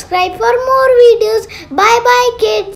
subscribe for more videos. Bye bye kids.